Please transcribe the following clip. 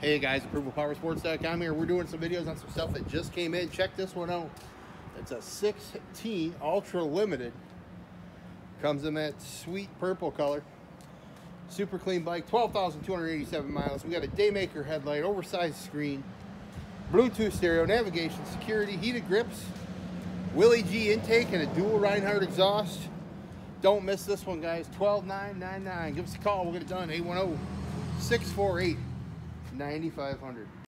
Hey guys, ApprovalPowerSports.com here. We're doing some videos on some stuff that just came in. Check this one out. It's a 6T Ultra Limited. Comes in that sweet purple color. Super clean bike, 12,287 miles. We got a Daymaker headlight, oversized screen, Bluetooth stereo, navigation, security, heated grips, Willie G intake, and a dual Rinehart exhaust. Don't miss this one, guys. 12999. Give us a call. We'll get it done. 810 648 9500.